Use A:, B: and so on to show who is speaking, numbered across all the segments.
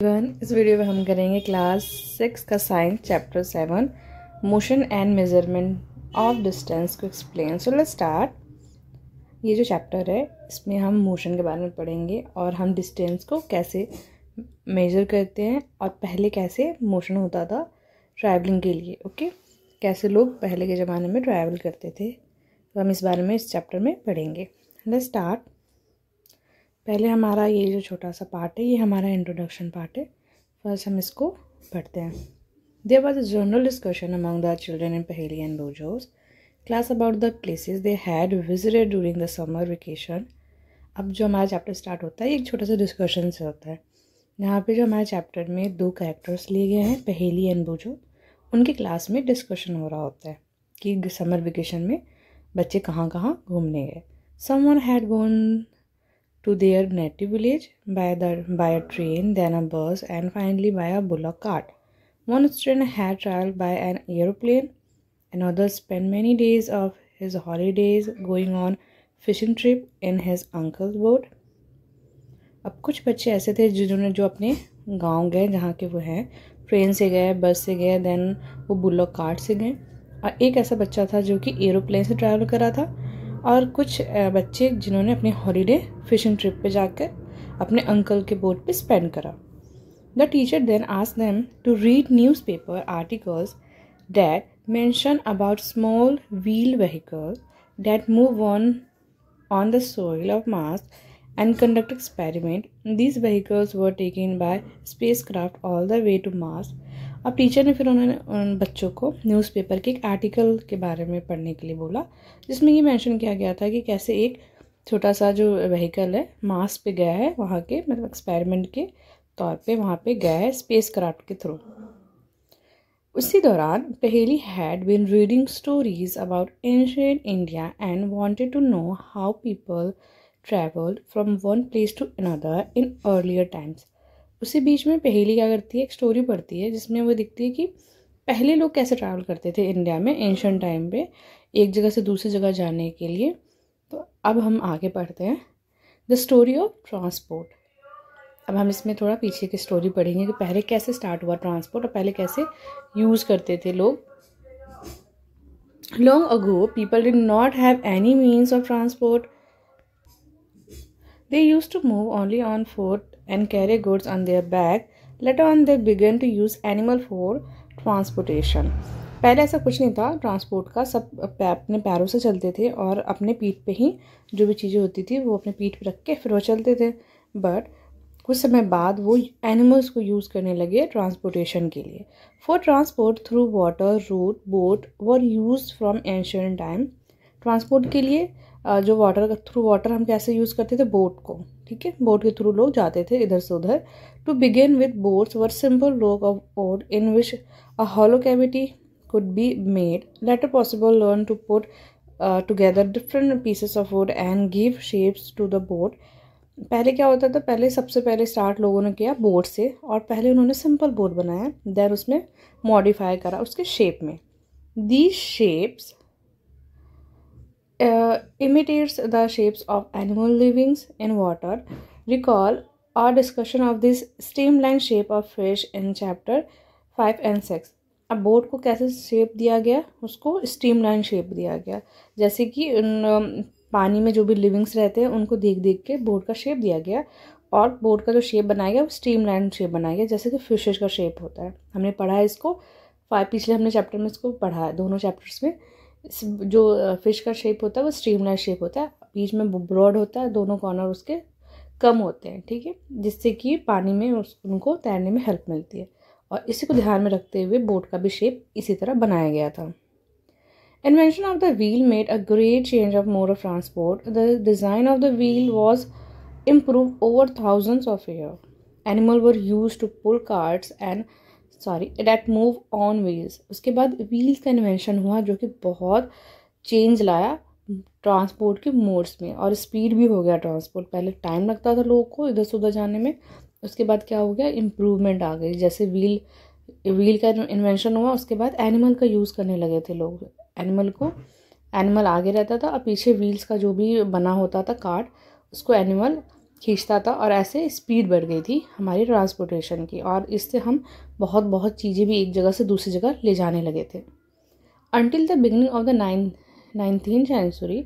A: इस वीडियो में हम करेंगे क्लास सिक्स का science chapter seven motion and measurement of distance को एक्सप्लेन सो लेट्स स्टार्ट ये जो चैप्टर है, इसमें हम मोशन के बारे में पढ़ेंगे और हम डिस्टेंस को कैसे मेजर करते हैं और पहले कैसे मोशन होता था ट्रैवलिंग के लिए ओके कैसे लोग पहले के ज़माने में ट्रैवल करते थे तो हम इस बारे में इस चैप्टर में पढ़ेंगे. लेट्स स्टार्ट पहले हमारा ये जो छोटा सा पार्ट है, ये हमारा इंट्रोडक्शन पार्ट है। फ़र्स्ट हम इसको पढ़ते हैं। There was a general discussion among the children in Paheli and Boojho's class about the places they had visited during the summer vacation अब जो हमारा चैप्टर स्टार्ट होता है एक छोटा सा डिस्कशन से होता है। यहाँ पे जो हमारे चैप्टर में दो कैरेक्टर्स लिए गए हैं पहेली एंड बोजो उनके क्लास में डिस्कशन हो रहा होता है कि समर वेकेशन में बच्चे कहाँ कहाँ घूमने गए। Someone had gone to their native village by, the, by a train, then a bus, and finally by a bullock cart. One student had traveled by an aeroplane. Another spent many days of his holidays going on fishing trip in his uncle's boat. अब कुछ बच्चे ऐसे थे जिन्होंने जो अपने गाँव गए जहाँ के वो हैं ट्रेन से गए बस से गए देन वो बुल्लॉक कार्ट से गए और एक ऐसा बच्चा था जो कि एरोप्लेन से ट्रैवल करा था और कुछ बच्चे जिन्होंने अपनी हॉलीडे फिशिंग ट्रिप पे जाकर अपने अंकल के बोट पे स्पेंड करा। The teacher then us them to read newspaper articles that mention about small wheel vehicle that move on on the soil of Mars and conduct experiment these vehicles were taken by spacecraft all the way to Mars अब teacher ने फिर उन्होंने उन बच्चों को newspaper के एक article के बारे में पढ़ने के लिए बोला, जिसमें ये मेंशन किया गया था कि कैसे एक छोटा सा जो व्हीकल है मास पे गया है, वहाँ के मतलब एक्सपेरिमेंट के तौर पे वहाँ पे गया है स्पेस क्राफ्ट के थ्रू उसी दौरान Paheli had been reading stories about ancient India and wanted to know how people travelled from one place to another in earlier times उसी बीच में पहेली क्या करती है? एक स्टोरी पढ़ती है, जिसमें वो दिखती है कि पहले लोग कैसे ट्रैवल करते थे इंडिया में एंशंट टाइम पे, एक जगह से दूसरी जगह जाने के लिए। तो अब हम आगे पढ़ते हैं। द स्टोरी ऑफ़ ट्रांसपोर्ट अब हम इसमें थोड़ा पीछे की स्टोरी पढ़ेंगे कि पहले कैसे स्टार्ट हुआ ट्रांसपोर्ट और पहले कैसे यूज़ करते थे लोग। Long ago people did not have any means of transport they use to move only on foot and carry goods on their back. Later on, they began to use animal for transportation. पहले ऐसा कुछ नहीं था transport का सब अपने पैरों से चलते थे और अपने पीठ पे ही जो भी चीज़ें होती थी वो अपने पीठ पे रख के फिर वो चलते थे बट कुछ समय बाद वो एनिमल्स को यूज़ करने लगे ट्रांसपोर्टेशन के लिए for transport through water route boat were use from ancient time transport के लिए जो वाटर थ्रू वाटर हम कैसे यूज़ करते थे बोट को ठीक है बोट के थ्रू लोग जाते थे इधर से उधर। To begin with boats were simple logs of wood in which a hollow cavity could be made later possible learn to put together different pieces of wood and give shapes to the boat पहले क्या होता था? पहले, सबसे पहले start लोगों ने किया बोट से और पहले उन्होंने सिंपल बोट बनाया। देन उसमें मॉडिफाई करा उसके शेप में। The shapes uh, imitates the shapes of animal livings in water. Recall our discussion of this streamlined shape of fish in chapter 5 and 6. अब बोर्ड को कैसे शेप दिया गया? उसको स्ट्रीमलाइन शेप दिया गया। जैसे कि उन पानी में जो भी लिविंग्स रहते हैं उनको देख देख के बोर्ड का शेप दिया गया। और बोर्ड का जो शेप बनाया गया वो स्ट्रीमलाइन शेप बनाया गया जैसे कि फिशेज का शेप होता है। हमने पढ़ा है इसको। फाइव पिछले हमने चैप्टर में इसको पढ़ा है दोनों चैप्टर्स में। जो फ़िश का शेप होता है, वो स्ट्रीमलाइन शेप होता है। बीच में ब्रॉड होता है, दोनों कॉर्नर उसके कम होते हैं, ठीक है? जिससे कि पानी में उस, उनको तैरने में हेल्प मिलती है। और इसी को ध्यान में रखते हुए बोट का भी शेप इसी तरह बनाया गया था। Invention of the wheel made a great change of mode of transport the design of the wheel was improve over thousands of year animal were use to pull carts and sorry that move on wheels उसके बाद wheels का invention हुआ जो कि बहुत change लाया transport के modes में और स्पीड भी हो गया ट्रांसपोर्ट पहले टाइम लगता था लोगों को इधर से उधर जाने में, उसके बाद क्या हो गया? इम्प्रूवमेंट आ गई। जैसे व्हील व्हील का इन्वेंशन हुआ, उसके बाद एनिमल का यूज़ करने लगे थे लोग। एनिमल को एनिमल आगे रहता था, और पीछे व्हील्स का जो भी बना होता था कार्ड उसको एनिमल खींचता था और ऐसे स्पीड बढ़ गई थी हमारी ट्रांसपोर्टेशन की और इससे हम बहुत बहुत चीज़ें भी एक जगह से दूसरी जगह ले जाने लगे थे until the beginning of the nine nineteen century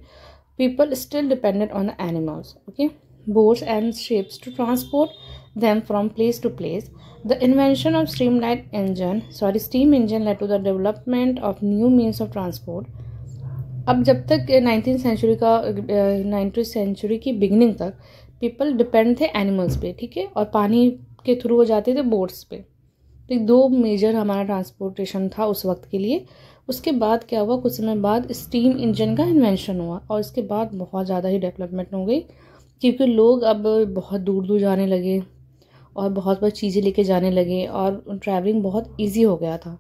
A: people still depended on the animals okay boats and ships to transport them from place to place. The invention of streamlined engine, sorry, steam engine led to the development of new means of transport. अब जब तक nineteen century का nineteen century की beginning तक people depend थे animals पे, ठीक है? और पानी के थ्रू वो जाते थे बोट्स पे। तो दो मेजर हमारा ट्रांसपोर्टेशन था उस वक्त के लिए। उसके बाद क्या हुआ? कुछ समय बाद स्टीम इंजन का इन्वेंशन हुआ और इसके बाद बहुत ज़्यादा ही डेवलपमेंट हो गई, क्योंकि लोग अब बहुत दूर दूर जाने लगे और बहुत बहुत चीज़ें लेके जाने लगे और ट्रैवलिंग बहुत ईजी हो गया था,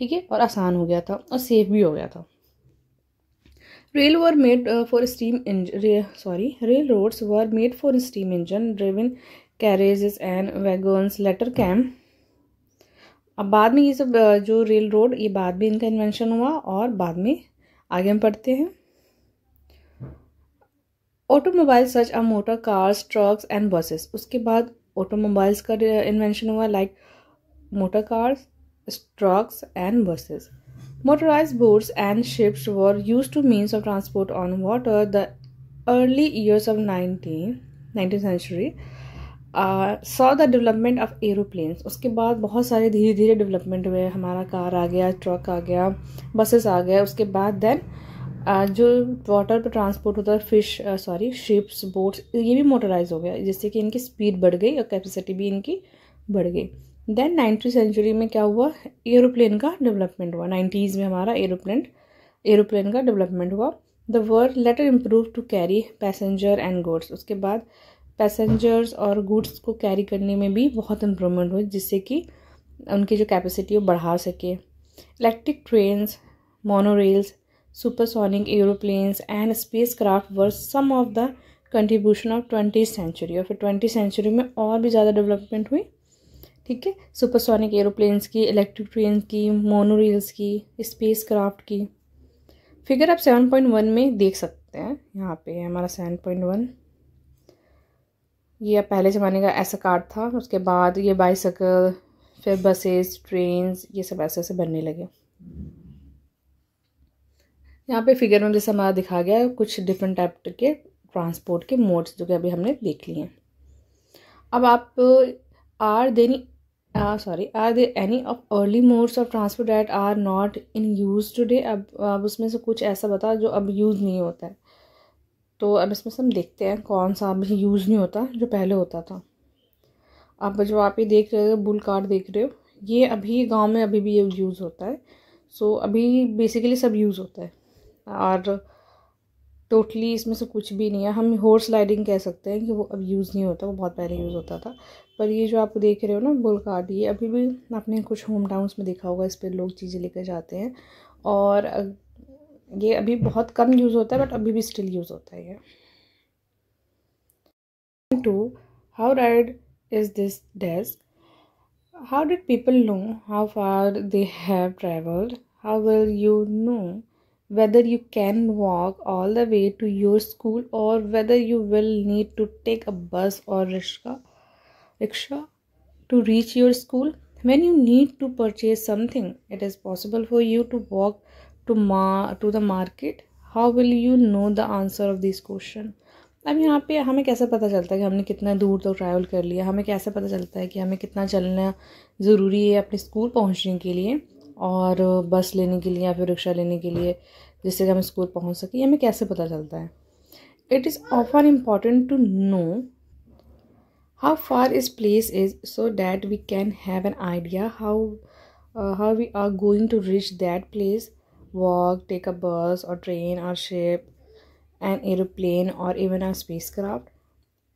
A: ठीक है? और आसान हो गया था और सेफ़ भी हो गया था। Rail were made uh, for steam engine. Sorry, railroads were made for steam engine driven carriages and wagons. Later came अब बाद में ये सब जो रेल रोड ये बाद में इनका इन्वेंशन हुआ और बाद में आगे हम पढ़ते हैं automobile such as motor cars trucks and buses उसके बाद ऑटोमोबाइल्स का इन्वेंशन हुआ like motor cars trucks and buses Motorized boats and ships were used to means of transport on water. The early years of 19, 19th century saw the development of aeroplanes. उसके बाद बहुत सारे धीरे धीरे development हुए हमारा car आ गया truck आ गया बसेस आ गया उसके बाद देन uh, जो वाटर पर ट्रांसपोर्ट होता है फ़िश सॉरी शिप्स बोट्स ये भी मोटराइज हो गया जिससे कि इनकी स्पीड बढ़ गई और कैपेसिटी भी इनकी बढ़ गई देन नाइन्टी सेंचुरी में क्या हुआ? एरोप्लेन का डेवलपमेंट हुआ। नाइन्टीज़ में हमारा एरोप्लेन एरोप्लेन का डेवलपमेंट हुआ। The world later improve to carry passenger and goods उसके बाद पैसेंजर्स और गुड्स को कैरी करने में भी बहुत इम्प्रूवमेंट हुई, जिससे कि उनकी जो कैपेसिटी वो बढ़ा सके। Electric trains monorails supersonic aeroplanes and spacecraft were some of the contribution of twenty century और फिर ट्वेंटी सेंचुरी में और भी ज़्यादा डेवलपमेंट हुई। ठीक है? सुपरसोनिक एरोप्लेन्स की इलेक्ट्रिक ट्रेन की मोनोरेल्स की स्पेस क्राफ्ट की। फिगर आप सेवन पॉइंट वन में देख सकते हैं। यहाँ पे है हमारा सेवन पॉइंट वन ये पहले ज़माने का ऐसा कार्ड था, उसके बाद ये बाईसाइकिल फिर बसेस ट्रेन ये सब ऐसे ऐसे बनने लगे। यहाँ पे फिगर में जैसे हमारा दिखा गया है, कुछ डिफरेंट टाइप के ट्रांसपोर्ट के मोड्स जो कि अभी हमने देख लिए अब आप, are there any sorry are there any of early modes of transport that are not in use today अब अब उसमें से कुछ ऐसा बता जो अब यूज़ नहीं होता है। तो अब इसमें से हम देखते हैं कौन सा अभी यूज़ नहीं होता जो पहले होता था। अब जो आप ये देख रहे हो बुल कार्ड देख रहे हो ये अभी गाँव में अभी भी ये यूज़ होता है। सो so, अभी बेसिकली सब यूज़ होता है। और टोटली इसमें से कुछ भी नहीं है। हम हॉर्स राइडिंग कह सकते हैं कि वो अब यूज़ नहीं होता वो बहुत पहले यूज़ होता था। पर ये जो आप देख रहे हो ना बुल कार्ड ये अभी भी आपने कुछ होम टाउन्स में देखा होगा इस पर लोग चीज़ें लेकर जाते हैं। और ये अभी बहुत कम यूज़ होता है बट अभी भी स्टिल यूज़ होता है ये। To how ride is this desk how did people know how far they have travelled how will you know whether you can walk all the way to your school or whether you will need to take a bus or rickshaw, rickshaw to reach your school when you need to purchase something it is possible for you to walk to मा to the market how will you know the answer of this question अब यहाँ पर हमें कैसे पता चलता है कि हमने कितना दूर तक ट्रैवल कर लिया? हमें कैसे पता चलता है कि हमें कितना चलना ज़रूरी है अपने स्कूल पहुँचने के लिए और बस लेने के लिए या फिर रिक्शा लेने के लिए, जिससे कि हम स्कूल पहुँच सकें? हमें कैसे पता चलता है? It is often important to know how far is place is so that we can have an idea how how we are going to reach that place walk take a bus or train or ship an aeroplane or even are spacecraft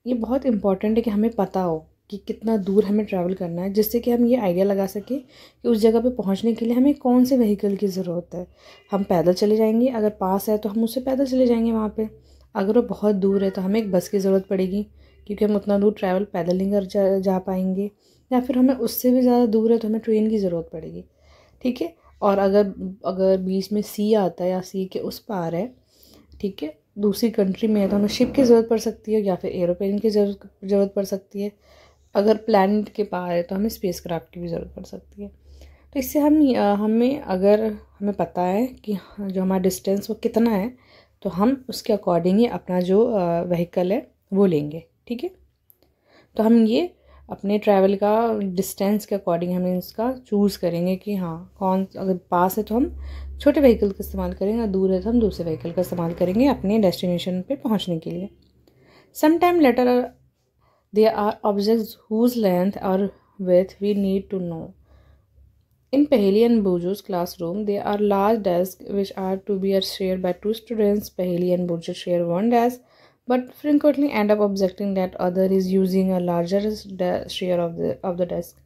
A: ये बहुत important है कि हमें पता हो कि कितना दूर हमें ट्रैवल करना है, जिससे कि हम ये आइडिया लगा सकें कि उस जगह पे पहुँचने के लिए हमें कौन से व्हीकल की ज़रूरत है। हम पैदल चले जाएँगे, अगर पास है तो हम उससे पैदल चले जाएँगे वहाँ पे। अगर वो बहुत दूर है तो हमें एक बस की ज़रूरत पड़ेगी। क्योंकि हम उतना दूर ट्रैवल पैदल नहीं कर जा, जा पाएँगे या फिर हमें उससे भी ज़्यादा दूर है तो हमें ट्रेन की ज़रूरत पड़ेगी। ठीक है? और अगर अगर बीच में सी आता है या सी के उस पार है ठीक है? दूसरी कंट्री में है तो हमें शिप की ज़रूरत पड़ सकती है या फिर एरोप्लेन की ज़रूरत ज़रूरत पड़ सकती है। अगर प्लानट के पार है तो हमें स्पेस क्राफ्ट की भी ज़रूरत पड़ सकती है। तो इससे हम हमें अगर हमें पता है कि जो हमारा डिस्टेंस वो कितना है तो हम उसके अकॉर्डिंग ही अपना जो वहीकल है वो लेंगे। ठीक है? तो हम ये अपने ट्रैवल का डिस्टेंस के अकॉर्डिंग हम इसका चूज़ करेंगे कि हाँ कौन अगर पास है तो हम छोटे व्हीकल का इस्तेमाल करेंगे और दूर है तो हम दूसरे व्हीकल का इस्तेमाल करेंगे अपने डेस्टिनेशन पे पहुँचने के लिए। Some time later they are objects whose length or width we need to know In Paheli and Buju's classroom, there are large desks which are to be shared by two students. Paheli and Buju share one desk, but frequently end up objecting that other is using a larger share of the of the desk.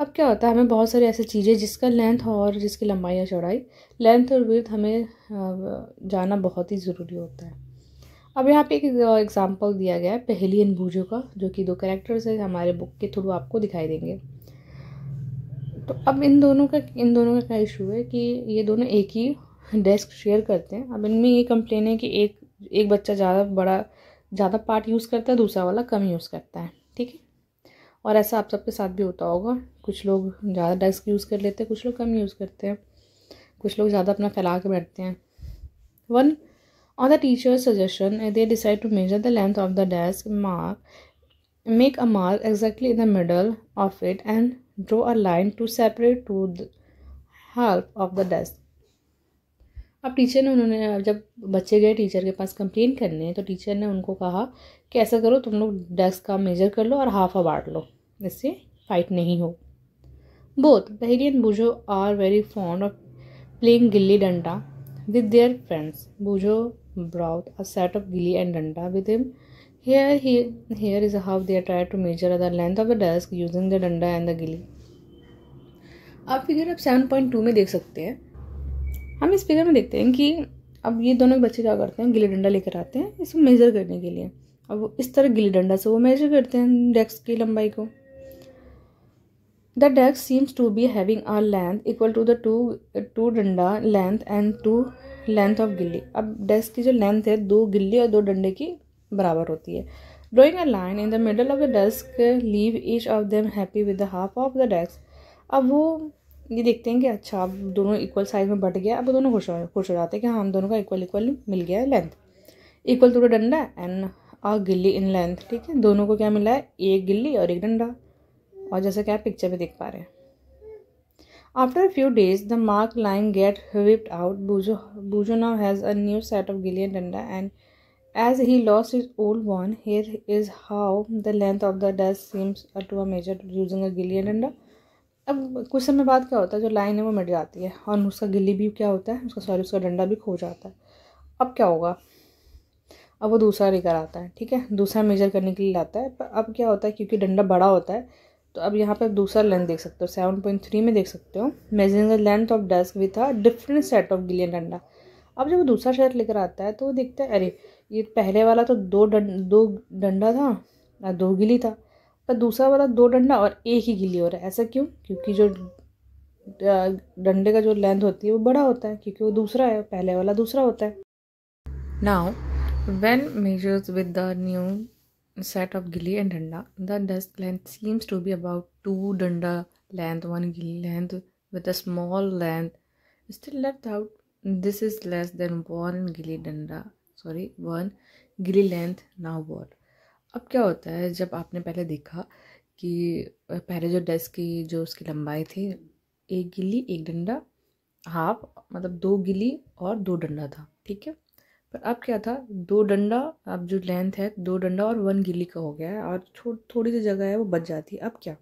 A: अब क्या होता है? हमें बहुत सारी ऐसी चीज़ें जिसका लेंथ और जिसकी लंबाई या चौड़ाई लेंथ और विर्थ हमें जाना बहुत ही ज़रूरी होता है। अब यहाँ पे एक एग्जांपल दिया गया है पहली इन बूझों का, जो कि दो कैरेक्टर्स है हमारे बुक के थ्रू आपको दिखाई देंगे। तो अब इन दोनों का, इन दोनों का क्या इशू है कि ये दोनों एक ही डेस्क शेयर करते हैं। अब इनमें ये कंप्लेन है कि एक एक बच्चा ज़्यादा बड़ा, ज़्यादा पार्ट यूज़ करता है, दूसरा वाला कम यूज़ करता है, ठीक है? और ऐसा आप सबके साथ भी होता होगा। कुछ लोग ज़्यादा डेस्क यूज़ कर लेते हैं, कुछ लोग कम यूज़ करते हैं, कुछ लोग ज़्यादा अपना फैला के बैठते हैं। One on the teacher suggestion they decide to measure the length of the desk mark make a mark exactly in the middle of it and draw a line to separate two halves of the desk अब teacher ने उन्होंने, जब बच्चे गए teacher के पास complain करने तो teacher ने उनको कहा कि ऐसा करो, तुम लोग डेस्क का मेजर कर लो और हाफ़ बांट लो। इससे फाइट नहीं हो। Both Paheli and Boojho are very fond of playing gilli danda with their friends Boojho brought a set of gilli and danda with him here here is how they try to measure the length of the desk using the danda and the gilli आप figure आप seven point two में देख सकते हैं। हम इस figure में देखते हैं कि अब ये दोनों बच्चे क्या करते हैं? गिल्ली डंडा लेकर आते हैं इसको मेज़र करने के लिए। अब वो इस तरह गिल्ली डंडा से वो मेजर करते हैं डेस्क की लंबाई को। The desk seems to be having a length equal to the two two danda length and two length of gilli. अब डेस्क की जो लेंथ है, दो गिल्ली और दो डंडे की बराबर होती है। Drawing a line in the middle of the desk leave each of them happy with the half of the desk अब वो ये देखते हैं कि अच्छा अब दोनों इक्वल साइज़ में बट गया, अब दोनों खुश हो खुश हो जाते हैं कि हाँ हम दोनों का इक्वल इक्वल मिल गया है length equal the danda and a gilli in length ठीक है? दोनों को क्या मिला है? एक गिल्ली और एक डंडा. और जैसे क्या पिक्चर में देख पा रहे हैं। After few days the mark line get wiped out Boojho Boojho now has a new set of gilli and danda and as he lost his old one here is how the length of the desk seems to a measure using a gilli and danda अब कुछ समय बाद क्या होता है, जो line है वो मिट जाती है और उसका गिल्ली भी क्या होता है, उसका सॉरी, उसका डंडा भी खो जाता है। अब क्या होगा? अब वो दूसरा लेकर आता है, ठीक है? दूसरा मेजर करने के लिए लाता है, पर अब क्या होता है, क्योंकि डंडा बड़ा होता है तो अब यहाँ पे दूसरा लेंथ देख सकते हो सेवन पॉइंट थ्री में देख सकते हो। Measuring the length of desk with a different set of gilli and danda. अब जब वो दूसरा सेट लेकर आता है तो वो देखता है, अरे, ये पहले वाला तो दो दो डंडा था दो गिली था। पर दूसरा वाला दो डंडा और एक ही गिल्ली हो रहा है। ऐसा क्यों? क्योंकि जो डंडे का जो लेंथ होती है वो बड़ा होता है, क्योंकि वो दूसरा है, पहले वाला दूसरा होता है। Now when measures with the new set of gilli and danda the desk length seems to be about two danda length one gilli length with a small length still left out this is less than one gilli danda sorry one gilli length now what अब क्या होता है, जब आपने पहले देखा कि पहले जो डेस्क की, जो उसकी लंबाई थी, एक गिल्ली, एक डंडा, हाफ़ मतलब दो गिल्ली और दो डंडा था, ठीक है? पर अब क्या था, दो डंडा, अब जो लेंथ है, दो डंडा और वन गिल्ली का हो गया है और थोड़ी सी जगह है, वो बच जाती है। अब क्या?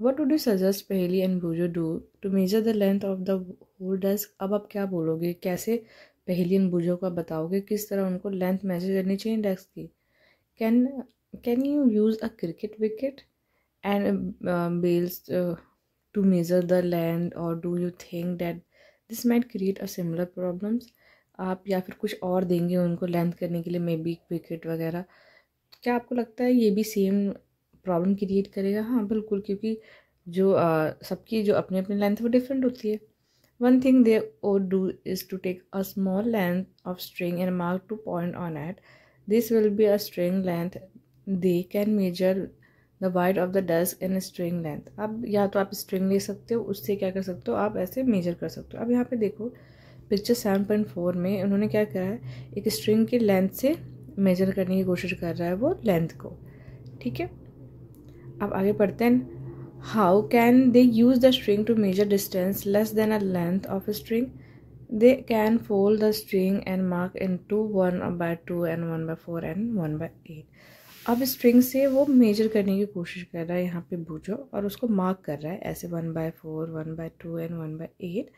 A: What would you suggest Paheli and Boojho do to measure the length of the whole desk अब आप क्या बोलोगे? कैसे पहली एंड बूजो का बताओगे? किस तरह उनको लेंथ मेजर करनी चाहिए डेस्क की? can can you use a cricket wicket and uh, bales uh, to measure the land or do you think that this might create a similar problems? आप या फिर कुछ और देंगे उनको लेंथ करने के लिए मे बी विकेट वगैरह। क्या आपको लगता है ये भी सेम प्रॉब्लम क्रिएट करेगा? हाँ बिल्कुल क्योंकि जो सबकी जो अपनी अपनी लेंथ वो डिफरेंट होती है। One thing they or do is to take a small length of string and mark two point on it This will be a string length. They can measure the wide of the desk in string length अब या तो आप string ले सकते हो, उससे क्या कर सकते हो, आप ऐसे मेजर कर सकते हो। अब यहाँ पे देखो पिक्चर सेवन पॉइंट फोर में उन्होंने क्या करा है? एक स्ट्रिंग की लेंथ से मेजर करने की कोशिश कर रहा है वो लेंथ को। ठीक है? अब आगे पढ़ते हैं। How can they use the string to measure distance less than a length of string can fold the string and mark into one by two and one by four and one by eight अब string से वो major करने की कोशिश कर रहा है, यहाँ पे बूझो, और उसको मार्क कर रहा है, ऐसे one by four one by two and one by eight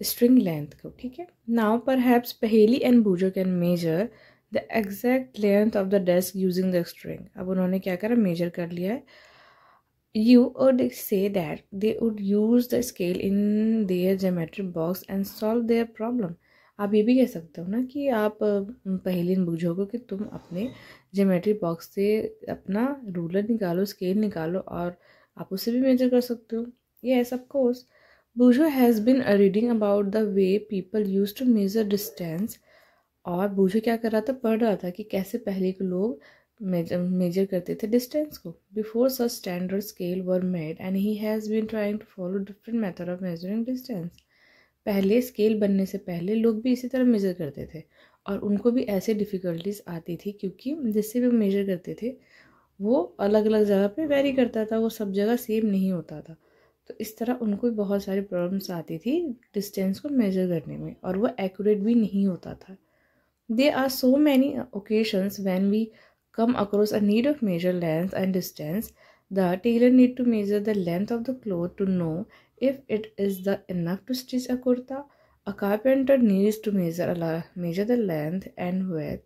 A: string length को, ठीक है? Now perhaps Paheli and Boojho can measure the exact length of the desk using the string अब उन्होंने क्या करा? मेजर कर लिया है। You would say that they would use the scale in their geometric box and solve their problem आप ये भी कह सकते हो ना कि आप पहले बूझोगे कि तुम अपने जोमेट्री बॉक्स से अपना रूलर निकालो स्केल निकालो और आप उसे भी मेजर कर सकते हो। Yes of course Boojho has been reading about the way people use to measure distance और बूझो क्या कर रहा था? पढ़ रहा था कि कैसे पहले के लोग मेजर करते थे डिस्टेंस को। Before such standard scale were made and he has been trying to follow different method of measuring distance पहले स्केल बनने से पहले लोग भी इसी तरह मेज़र करते थे और उनको भी ऐसे डिफ़िकल्टीज आती थी क्योंकि जिससे भी मेजर करते थे, वो अलग अलग जगह पे वेरी करता था, वो सब जगह सेम नहीं होता था। तो इस तरह उनको भी बहुत सारी प्रॉब्लम्स आती थी डिस्टेंस को मेजर करने में और वो एक्यूरेट भी नहीं होता था। They are so many occasions when we come across a need of measure length and distance the tailor need to measure the length of the cloth to know if it is the enough to stitch a kurta a carpenter needs to measure a measure the length and width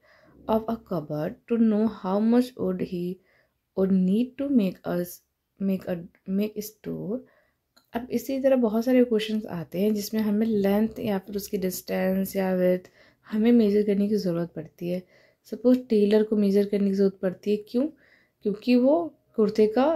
A: of a cupboard to know how much would he would need to make us make a make store अब इसी तरह बहुत सारे questions आते हैं जिसमें हमें length या फिर उसकी डिस्टेंस या विथ हमें मेज़र करने की ज़रूरत पड़ती है सपोज़ टेलर को मेज़र करने की ज़रूरत पड़ती है, क्यों? क्योंकि वो कुर्ते का,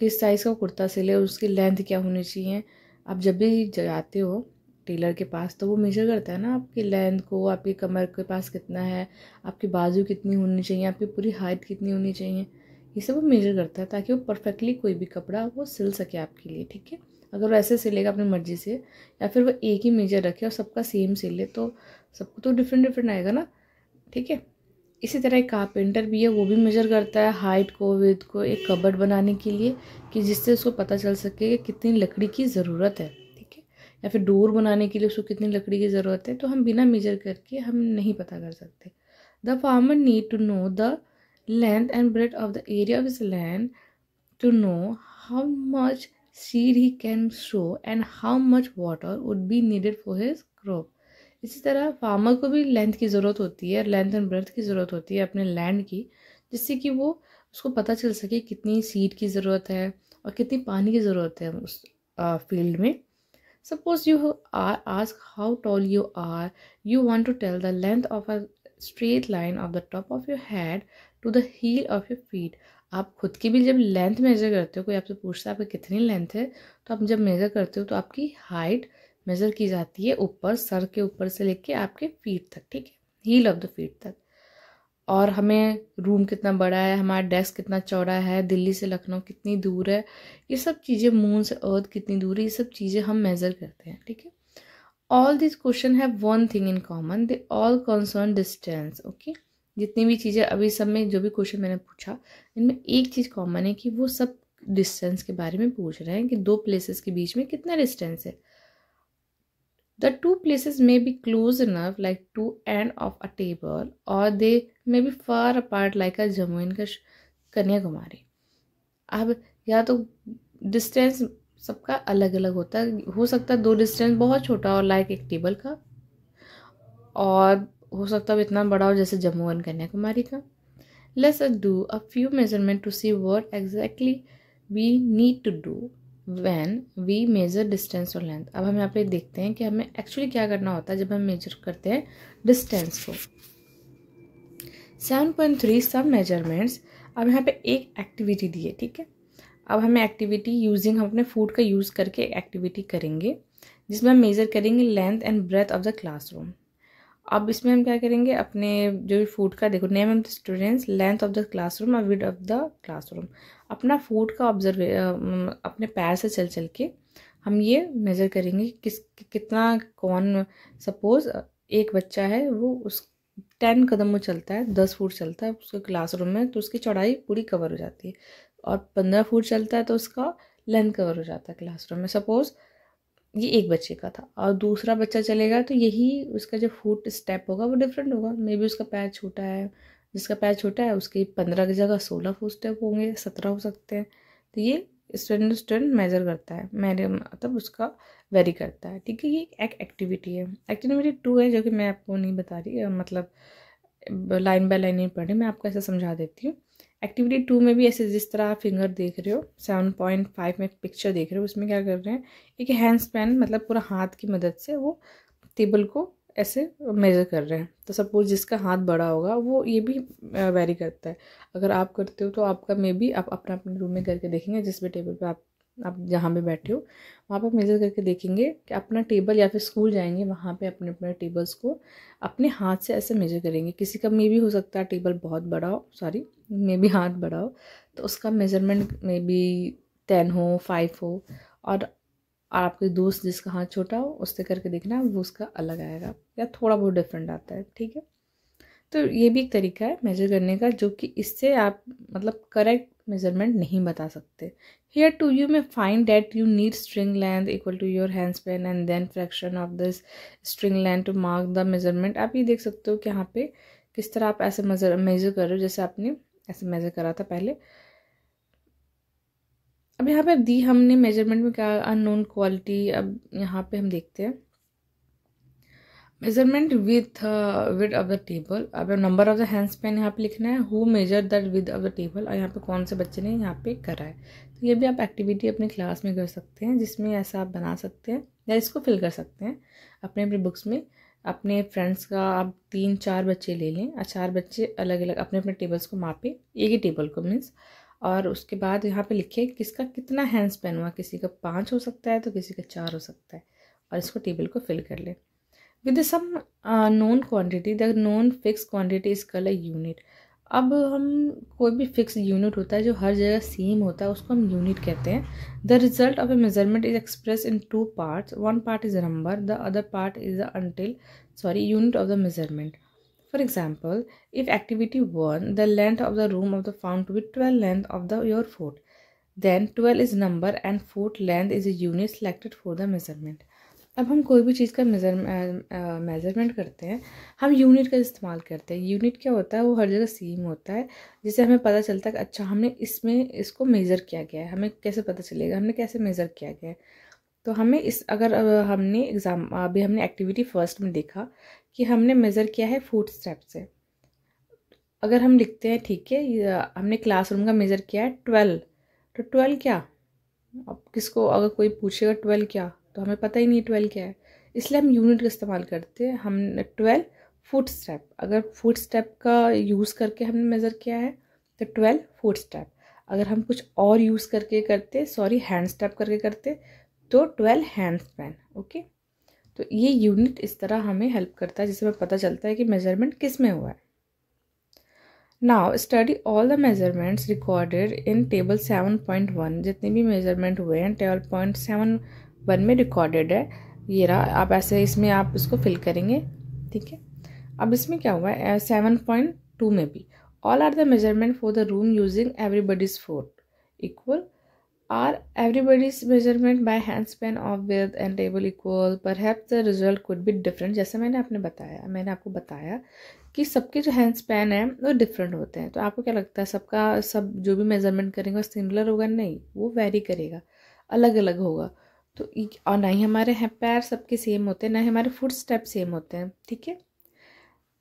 A: किस साइज़ का कुर्ता सिले और उसकी लेंथ क्या होनी चाहिए? आप जब भी जाते हो टेलर के पास तो वो मेजर करता है ना आपकी लेंथ को, आपकी कमर के पास कितना है, आपकी बाजू कितनी होनी चाहिए, आपकी पूरी हाइट कितनी होनी चाहिए। ये सब वो मेजर करता है ताकि वो परफेक्टली कोई भी कपड़ा वो सिल सके आपके लिए, ठीक है? अगर वो ऐसे सिलेगा अपनी मर्ज़ी से, या फिर वो एक ही मेजर रखे और सबका सेम सिले तो सबको तो डिफरेंट डिफरेंट आएगा ना, ठीक है? इसी तरह एक कारपेंटर भी है, वो भी मेजर करता है हाइट को विथ को एक कबर्ड बनाने के लिए कि जिससे उसको पता चल सके कि कितनी लकड़ी की ज़रूरत है, ठीक है? या फिर डोर बनाने के लिए उसको कितनी लकड़ी की ज़रूरत है तो हम बिना मेजर करके हम नहीं पता कर सकते। The farmer need to know the length and breadth of the area of his land to know how much seed he can sow and how much water would be needed for his crop इसी तरह farmer को भी length की ज़रूरत होती है length and breath की ज़रूरत होती है अपने लैंड की, जिससे कि वो उसको पता चल सके कितनी सीड की ज़रूरत है और कितनी पानी की ज़रूरत है उस फ़ील्ड में। Suppose you are ask how tall you are you want to tell the length of a straight line of the top of your head to the heel of your feet आप खुद की भी जब length major करते हो, कोई आपसे पूछता है आपकी कितनी लेंथ है तो आप जब मेजर करते हो तो आपकी हाइट मेज़र की जाती है ऊपर, सर के ऊपर से लेके आपके फीट तक, ठीक है? हील ऑफ़ द फीट तक। और हमें रूम कितना बड़ा है, हमारा डेस्क कितना चौड़ा है, दिल्ली से लखनऊ कितनी दूर है, ये सब चीज़ें मून से अर्थ कितनी दूर है, ये सब चीज़ें हम मेज़र करते हैं, ठीक है? All this question have one thing in common they all concern distance okay जितनी भी चीज़ें अभी सब में, जो भी क्वेश्चन मैंने पूछा, इनमें एक चीज़ कॉमन है कि वो सब डिस्टेंस के बारे में पूछ रहे हैं कि दो प्लेसेस के बीच में कितना डिस्टेंस है। The two places may be close enough, like two end of a table, or they may be far apart, like a Jammu and Kanyakumari अब या तो डिस्टेंस सबका अलग अलग होता है। हो सकता है दो डिस्टेंस बहुत छोटा हो लाइक एक टेबल का, और हो सकता है इतना बड़ा हो, जैसे जम्मू एंड कन्याकुमारी का। Let's do a few measurement to see what exactly we need to do when we measure distance और लेंथ अब हम यहाँ पे देखते हैं कि हमें एक्चुअली क्या करना होता है जब हम मेजर करते हैं डिस्टेंस को। सेवन पॉइंट थ्री सब मेजरमेंट्स अब यहाँ पे एक एक्टिविटी दी है ठीक है? अब हमें एक्टिविटी यूजिंग हम अपने फ़ूड का यूज़ करके एक्टिविटी करेंगे, जिसमें हम मेज़र करेंगे length and breadth of the classroom अब इसमें हम क्या करेंगे? अपने जो भी फ़ूड का, देखो name of the students length of the classroom और विड ऑफ़ द क्लासरूम अपना फ़ूड का ऑब्ज़र्व अपने पैर से चल चल के हम ये मेज़र करेंगे किस कितना, कौन सपोज़ एक बच्चा है, वो उस टेन कदम वो चलता है, दस फुट चलता है उसके क्लासरूम में तो उसकी चौड़ाई पूरी कवर हो जाती है। और पंद्रह फुट चलता है तो उसका लेंथ कवर हो जाता है क्लासरूम में। सपोज़ ये एक बच्चे का था। और दूसरा बच्चा चलेगा तो यही उसका जो फुट स्टेप होगा वो डिफरेंट होगा। मे बी उसका पैर छोटा है। जिसका पैर छोटा है, उसकी पंद्रह की जगह सोलह फुट स्टेप होंगे, सत्रह हो सकते हैं। तो ये स्टूडेंट स्टूडेंट मेज़र करता है। मेरे मतलब उसका वेरी करता है। ठीक है, ये एक एक्टिविटी है। एक्टिविटी टू है, जो कि मैं आपको नहीं बता रही मतलब लाइन बाय लाइन नहीं पढ़ रही। मैं आपको ऐसा समझा देती हूँ। एक्टिविटी टू में भी ऐसे जिस तरह आप फिंगर देख रहे हो सेवन पॉइंट फाइव में पिक्चर देख रहे हो, उसमें क्या कर रहे हैं? एक हैंड स्पैन मतलब पूरा हाथ की मदद से वो टेबल को ऐसे मेज़र कर रहे हैं। तो सपोज़ जिसका हाथ बड़ा होगा, वो ये भी वेरी करता है। अगर आप करते हो तो आपका मे बी आप अपना अपने रूम में करके देखेंगे, जिस भी टेबल पर आप आप जहाँ पे बैठे हो, वहाँ पर मेज़र करके देखेंगे कि अपना टेबल या फिर स्कूल जाएँगे, वहाँ पे अपने अपने टेबल्स को अपने हाथ से ऐसे मेज़र करेंगे। किसी का मे भी हो सकता है टेबल बहुत बड़ा हो, सॉरी, मे भी हाथ बड़ा हो तो उसका मेज़रमेंट मे बी टेन हो, फाइव हो और आपके दोस्त जिसका हाथ छोटा हो, उससे करके देखना, वो उसका अलग आएगा या थोड़ा बहुत डिफरेंट आता है, ठीक है? तो ये भी एक तरीका है मेजर करने का, जो कि इससे आप मतलब करेक्ट मेज़रमेंट नहीं बता सकते। To you may find that you need string length equal to your hand span and then fraction of this string length to mark the measurement आप ये देख सकते हो कि यहाँ पे किस तरह आप ऐसे मेजर मेजर कर रहे हो, जैसे आपने ऐसे मेजर करा था पहले। अब यहाँ पे दी हमने मेज़रमेंट में क्या अननोन क्वालिटी अब यहाँ पे हम देखते हैं। Measurement with width of the table अब number of the hand span यहाँ पे लिखना है who measure that width of the table और यहाँ पे कौन से बच्चे ने यहाँ पे करा है? तो ये भी आप एक्टिविटी अपनी क्लास में कर सकते हैं, जिसमें ऐसा आप बना सकते हैं, या इसको फिल कर सकते हैं, अपने अपने बुक्स में, अपने फ्रेंड्स का आप तीन चार बच्चे ले लें, और चार बच्चे अलग अलग अपने अपने टेबल्स को मापें, एक ही टेबल को मीन्स और उसके बाद यहाँ पे लिखे किसका कितना हैंड्स पेन हुआ, किसी का पाँच हो सकता है तो किसी का चार हो सकता है, और इसको टेबल को फिल कर लें। With some known quantity the known fix quantity is called unit अब हम कोई भी फिक्स यूनिट होता है जो हर जगह सेम होता है उसको हम यूनिट कहते हैं। The result of a measurement is express in two parts one part is number the other part is the until sorry unit of the measurement for example if activity 1, the length of the room of the found to be 12 length of the your foot, then 12 is number and foot length is a unit selected for the measurement. अब हम कोई भी चीज़ का measure measurement करते हैं, हम unit का इस्तेमाल करते हैं। यूनिट क्या होता है? वो हर जगह सेम होता है, जिससे हमें पता चलता है कि अच्छा हमने इसमें इसको मेज़र किया गया है। हमें कैसे पता चलेगा? हमने कैसे मेज़र किया गया है? तो हमें इस, अगर हमने एग्ज़ाम अभी हमने एक्टिविटी फ़र्स्ट में देखा कि हमने मेज़र किया है फ़ूड स्टेप से। अगर हम लिखते हैं, ठीक है हमने क्लासरूम का मेज़र किया है ट्वेल्व तो ट्वेल्व क्या? अब किसको, अगर कोई पूछेगा ट्वेल्व क्या? तो हमें पता ही नहीं ट्वेल्व क्या है। इसलिए हम यूनिट का इस्तेमाल करते हैं, हम ट्वेल्व फुट स्टेप। अगर फुट स्टेप का यूज़ करके हमने मेज़र किया है तो ट्वेल्व फुट स्टेप। अगर हम कुछ और यूज़ करके करते सॉरी हैंड स्टेप करके करते तो ट्वेल्व हैंड स्पैन ओके तो ये यूनिट इस तरह हमें हेल्प करता है, जिससे हमें पता चलता है कि मेज़रमेंट किसमें हुआ है। Now study all the measurements recorded in table seven point one जितने भी मेज़रमेंट हुए हैं टेबल पॉइंट सेवन वन में रिकॉर्डेड है। ये रहा, आप ऐसे इसमें आप इसको फिल करेंगे, ठीक है? अब इसमें क्या हुआ है? सेवन पॉइंट टू में भी। All are the measurement for the room using everybody's for equal are everybody's measurement by hand span of width and table equal perhaps the result could be different जैसे मैंने आपने बताया, मैंने आपको बताया कि सबके जो हैंड स्पैन है, वो डिफरेंट होते हैं। तो आपको क्या लगता है, सबका, सब जो भी मेज़रमेंट करेंगे वो सिमिलर होगा? नहीं, वो वेरी करेगा। अलग अलग होगा। तो और ना ही हमारे हैं पैर सबके सेम होते हैं, ना ही हमारे फुट स्टेप सेम होते हैं, ठीक है?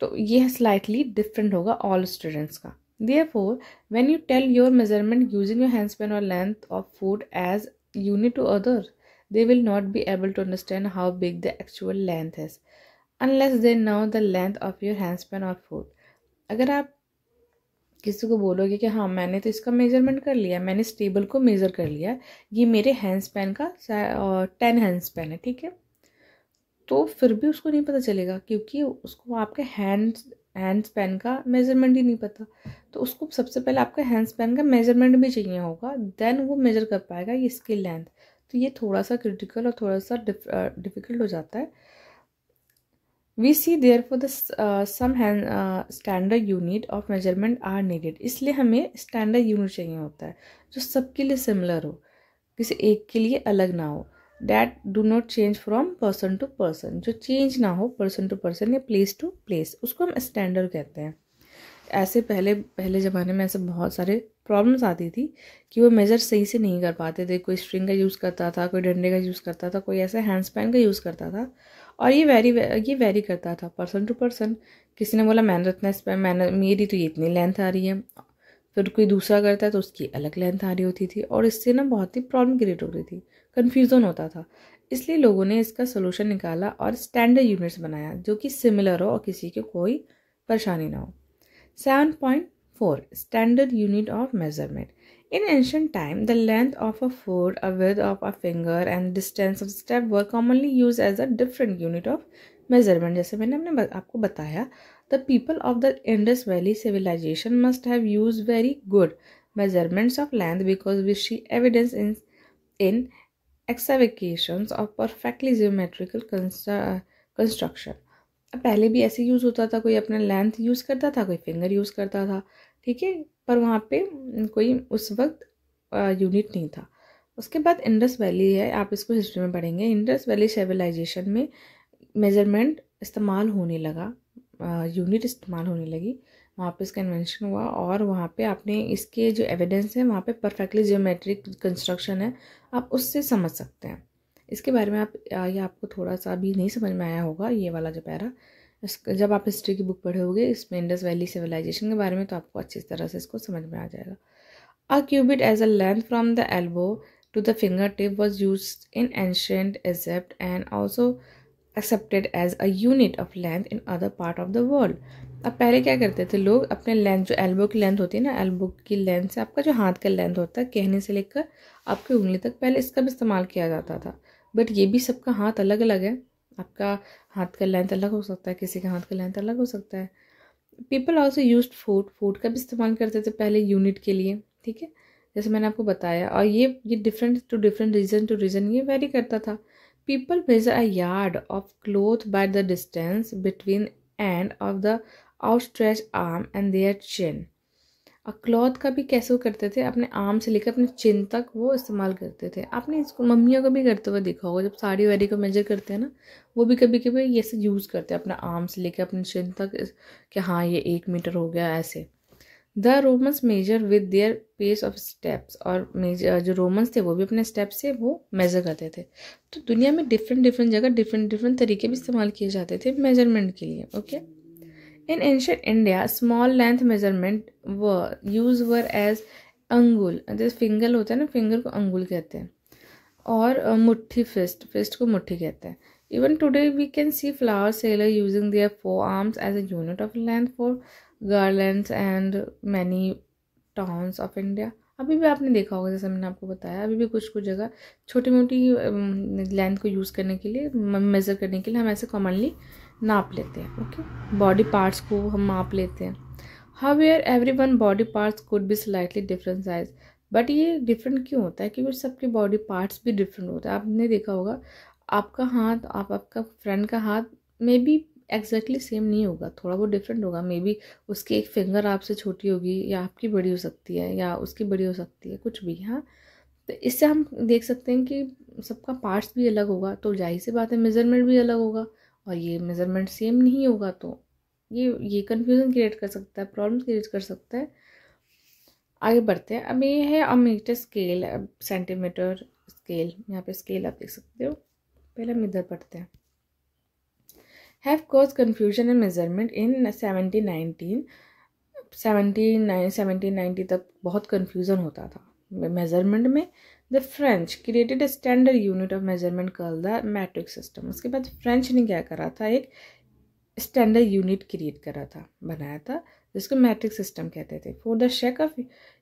A: तो ये स्लाइटली डिफरेंट होगा ऑल स्टूडेंट्स का। Therefore when you tell your measurement using your hand span और length of foot as unit to other they will not be able to understand how big the actual length है unless they know the length of your hand span और foot अगर आप किसी को बोलोगे कि हाँ मैंने तो इसका मेज़रमेंट कर लिया, मैंने इस टेबल को मेज़र कर लिया, ये मेरे हैंड स्पैन का टेन हैंड स्पैन है, ठीक है? तो फिर भी उसको नहीं पता चलेगा, क्योंकि उसको आपके हैंड हैंड स्पैन का मेज़रमेंट ही नहीं पता। तो उसको सबसे पहले आपका हैंड स्पैन का मेज़रमेंट भी चाहिए होगा देन वो मेज़र कर पाएगा इसकी लेंथ तो ये थोड़ा सा क्रिटिकल और थोड़ा सा डिफ़िकल्ट हो जाता है। We see therefore the some standard unit of measurement are needed इसलिए हमें स्टैंडर्ड यूनिट चाहिए होता है, जो सबके लिए सिमिलर हो। किसी एक के लिए अलग ना हो। That do not change from person to person जो चेंज ना हो पर्सन टू पर्सन या प्लेस टू प्लेस उसको हम स्टैंडर्ड कहते हैं। ऐसे पहले पहले ज़माने में ऐसे बहुत सारे प्रॉब्लम्स आती थी कि वो मेज़र सही से नहीं कर पाते थे। कोई स्ट्रिंग का यूज़ करता था, कोई डंडे का यूज़ करता था, कोई ऐसा हैंड स्पैन का यूज़ करता था। और ये वेरी ये वेरी करता था पर्सन टू पर्सन किसी ने बोला, मैंने इतना स्पैन मैंने, मेरी तो ये इतनी लेंथ आ रही है। फिर कोई दूसरा करता है तो उसकी अलग लेंथ आ रही होती थी। और इससे ना बहुत ही प्रॉब्लम क्रिएट हो रही थी। कन्फ्यूज़न होता था। इसलिए लोगों ने इसका सोल्यूशन निकाला और स्टैंडर्ड यूनिट्स बनाया, जो कि सिमिलर हो और किसी की कोई परेशानी ना हो। Seven point four standard unit of measurement in ancient time the length of a foot a width of a finger and distance of step were commonly use as a different unit of measurement जैसे मैंने अपने आपको बताया the people of the Indus valley civilization must have use very good measurements of length because we see evidence in in excavation of perfectly geometrical construction पहले भी ऐसे use होता था, कोई अपना लेंथ यूज़ करता था, कोई फिंगर यूज़ करता था ठीक है? पर वहाँ पे कोई उस वक्त यूनिट नहीं था। उसके बाद इंडस वैली है, आप इसको हिस्ट्री में पढ़ेंगे। इंडस वैली सिविलाइजेशन में मेज़रमेंट इस्तेमाल होने लगा यूनिट इस्तेमाल होने लगी। वहाँ पे इसका इन्वेंशन हुआ और वहाँ पे आपने इसके जो एविडेंस है, वहाँ पे परफेक्टली जियोमेट्रिक कंस्ट्रक्शन है, आप उससे समझ सकते हैं। इसके बारे में आप ये आपको थोड़ा सा अभी नहीं समझ में आया होगा, ये वाला जो पैरा। जब आप हिस्ट्री की बुक पढ़ोगे, इसमें इंडस वैली सिविलाइजेशन के बारे में तो आपको अच्छी तरह से इसको समझ में आ जाएगा। A cubit as a length from the elbow to the finger tip was use in ancient Egypt and also accepted as a unit of length in other part of the world अब पहले क्या करते थे लोग? अपने length जो elbow की length होती है ना एल्बो की लेंथ से आपका जो हाथ का लेंथ होता है, कहने से लेकर आपकी उंगली तक पहले इसका भी इस्तेमाल किया जाता था। बट ये भी सबका हाथ अलग अलग है। आपका हाथ का लेंथ अलग हो सकता है, किसी का हाथ का लेंथ अलग हो सकता है। People also use foot foot का भी इस्तेमाल करते थे पहले यूनिट के लिए, ठीक है? जैसे मैंने आपको बताया, और ये ये different to different region to region ये वेरी करता था। People measure a yard of cloth by the distance between end of the outstretch arm and their chin और क्लॉथ का भी कैसे वो करते थे, अपने आर्म से लेकर अपने चिन तक वो इस्तेमाल करते थे। आपने इसको मम्मियों को भी करते हुए देखा होगा, जब साड़ी वाड़ी को मेजर करते हैं ना, वो भी कभी कभी ये से यूज़ करते हैं, अपना आर्म से लेकर अपने चिन तक कि हाँ ये एक मीटर हो गया, ऐसे। The Romans measure with their pace of steps और मेजर जो रोमन्स थे, वो भी अपने स्टेप से वो मेज़र करते थे। तो दुनिया में डिफरेंट डिफरेंट जगह डिफरेंट डिफरेंट तरीके भी इस्तेमाल किए जाते थे मेज़रमेंट के लिए okay okay? In ancient India, small length measurement were used were as अंगुल जैसे फिंगर होता है ना फिंगर को अंगुल कहते हैं। और मुट्ठी फिस्ट फिस्ट को मुट्ठी कहते हैं। Even today we can see flower seller using their forearms as a unit of length for garlands and many towns of India अभी भी आपने देखा होगा जैसे मैंने आपको बताया अभी भी कुछ कुछ जगह छोटी मोटी लेंथ को यूज़ करने के लिए मेज़र करने के लिए हम ऐसे कॉमनली नाप लेते हैं ओके बॉडी पार्ट्स को हम माप लेते हैं। However every one body parts could be slightly different size but ये डिफरेंट क्यों होता है? क्योंकि सबके बॉडी पार्ट्स भी डिफरेंट होता है। आपने देखा होगा, आपका हाथ, आप, आपका फ्रेंड का हाथ मे बी एग्जैक्टली सेम नहीं होगा, थोड़ा बहुत डिफरेंट होगा। मे बी उसकी एक फिंगर आपसे छोटी होगी, या आपकी बड़ी हो सकती है, या उसकी बड़ी हो सकती है, कुछ भी हाँ? तो इससे हम देख सकते हैं कि सबका पार्ट्स भी अलग होगा तो ज़ाहिर सी बात है मेज़रमेंट भी अलग होगा। और ये मेज़रमेंट सेम नहीं होगा तो ये ये कन्फ्यूज़न क्रिएट कर सकता है प्रॉब्लम क्रिएट कर सकता है। आगे बढ़ते हैं। अब ये है अमीटर स्केल सेंटीमीटर स्केल यहाँ पे स्केल आप देख सकते हो। पहले हम इधर पढ़ते हैं। Have cause confusion and measurement in seventeen nineteen seventeen nine seventeen ninety तक बहुत कन्फ्यूज़न होता था। मेज़रमेंट में the French created a standard unit of measurement call the metric system उसके बाद फ्रेंच ने क्या करा था एक स्टैंडर्ड यूनिट क्रिएट करा था बनाया था जिसको मैट्रिक सिस्टम कहते थे for the sake of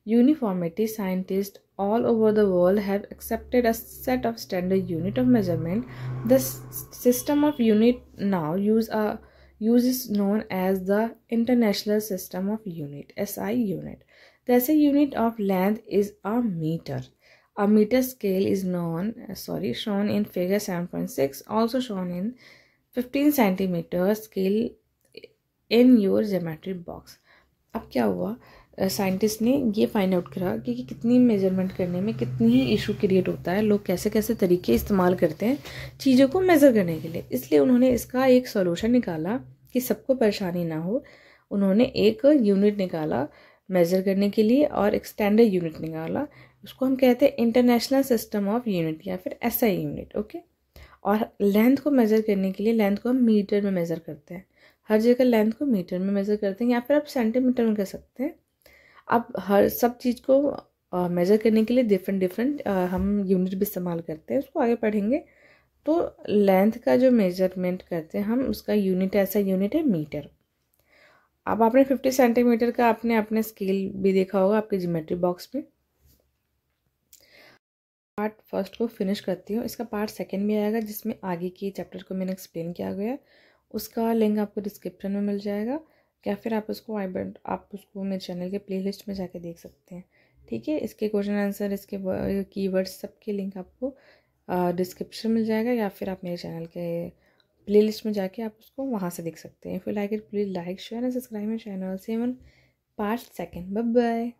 A: uniformity scientist all over the world have accepted a set of standard unit of measurement. The system of unit now use a use is known as the International System of Unit SI unit. The SI unit of length is a meter. A meter scale is known sorry shown in figure 7.6 also shown in 15 centimeter scale in your geometry box. अब क्या हुआ? Scientist ने ये find out करा कि, कि कितनी measurement करने में कितनी ही इशू क्रिएट होता है लोग कैसे कैसे तरीके इस्तेमाल करते हैं चीज़ों को मेज़र करने के लिए। इसलिए उन्होंने इसका एक सॉल्यूशन निकाला कि सबको परेशानी ना हो। उन्होंने एक यूनिट निकाला मेज़र करने के लिए और एक स्टैंडर्ड यूनिट निकाला। उसको हम कहते हैं इंटरनेशनल सिस्टम ऑफ़ यूनिट या फिर एसआई यूनिट ओके और लेंथ को मेज़र करने के लिए लेंथ को हम मीटर में मेज़र करते हैं। हर जगह लेंथ को मीटर में मेज़र करते हैं या फिर आप सेंटीमीटर में कर सकते हैं। अब हर सब चीज़ को मेज़र करने के लिए डिफरेंट डिफरेंट हम यूनिट भी इस्तेमाल करते हैं। उसको आगे पढ़ेंगे। तो लेंथ का जो मेज़रमेंट करते हैं हम, उसका यूनिट ऐसा यूनिट है मीटर अब आपने 50 सेंटीमीटर का आपने अपने स्केल भी देखा होगा आपके जियोमेट्री बॉक्स में पार्ट फ़र्स्ट को फिनिश करती हूँ। इसका पार्ट सेकंड भी आएगा, जिसमें आगे की चैप्टर को मैंने एक्सप्लेन किया गया उसका लिंक आपको डिस्क्रिप्शन में मिल जाएगा। या फिर आप उसको आई बट आप उसको मेरे चैनल के प्लेलिस्ट में जाके देख सकते हैं। ठीक है? इसके क्वेश्चन आंसर इसके की कीवर्ड्स सबके लिंक आपको डिस्क्रिप्शन मिल जाएगा। या फिर आप मेरे चैनल के प्लेलिस्ट में जाके आप उसको वहाँ से देख सकते हैं। If you like it please like share and subscribe my channel seven part second bye bye